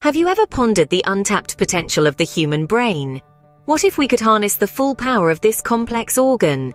Have you ever pondered the untapped potential of the human brain? What if we could harness the full power of this complex organ?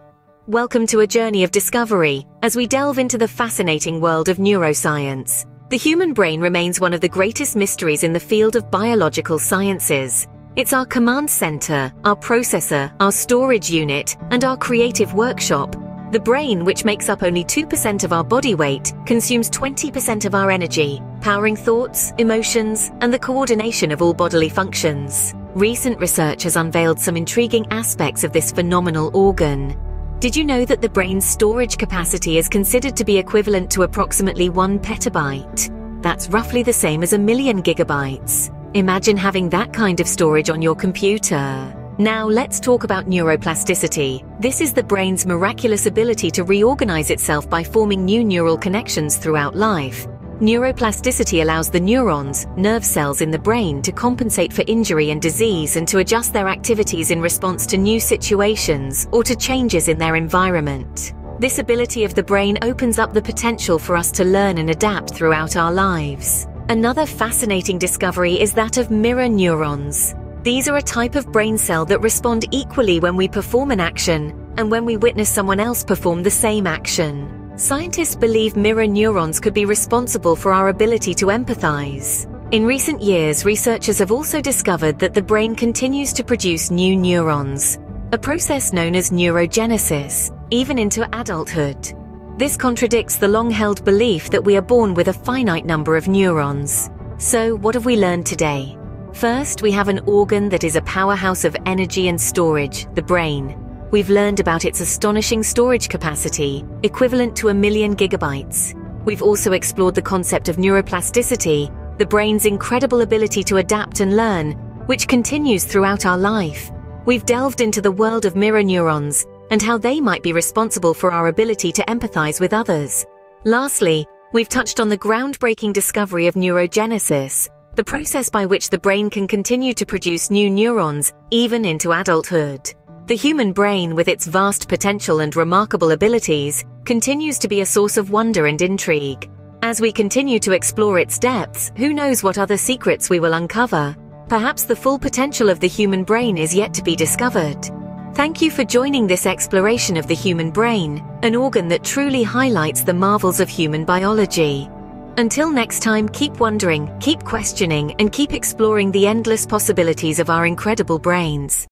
Welcome to a journey of discovery as we delve into the fascinating world of neuroscience. The human brain remains one of the greatest mysteries in the field of biological sciences. It's our command center, our processor, our storage unit, and our creative workshop. The brain, which makes up only 2% of our body weight, consumes 20% of our energy, powering thoughts, emotions, and the coordination of all bodily functions. Recent research has unveiled some intriguing aspects of this phenomenal organ. Did you know that the brain's storage capacity is considered to be equivalent to approximately one petabyte? That's roughly the same as a million gigabytes. Imagine having that kind of storage on your computer. Now let's talk about neuroplasticity. This is the brain's miraculous ability to reorganize itself by forming new neural connections throughout life. Neuroplasticity allows the neurons, nerve cells in the brain, to compensate for injury and disease and to adjust their activities in response to new situations or to changes in their environment. This ability of the brain opens up the potential for us to learn and adapt throughout our lives. Another fascinating discovery is that of mirror neurons. These are a type of brain cell that respond equally when we perform an action and when we witness someone else perform the same action. Scientists believe mirror neurons could be responsible for our ability to empathize. In recent years, researchers have also discovered that the brain continues to produce new neurons, a process known as neurogenesis, even into adulthood. This contradicts the long-held belief that we are born with a finite number of neurons. So, what have we learned today? First, we have an organ that is a powerhouse of energy and storage, the brain. We've learned about its astonishing storage capacity, equivalent to a million gigabytes. We've also explored the concept of neuroplasticity, the brain's incredible ability to adapt and learn, which continues throughout our life. We've delved into the world of mirror neurons and how they might be responsible for our ability to empathize with others. Lastly, we've touched on the groundbreaking discovery of neurogenesis, the process by which the brain can continue to produce new neurons even into adulthood. The human brain, with its vast potential and remarkable abilities, continues to be a source of wonder and intrigue. As we continue to explore its depths, who knows what other secrets we will uncover? Perhaps the full potential of the human brain is yet to be discovered. Thank you for joining this exploration of the human brain, an organ that truly highlights the marvels of human biology. Until next time, keep wondering, keep questioning, and keep exploring the endless possibilities of our incredible brains.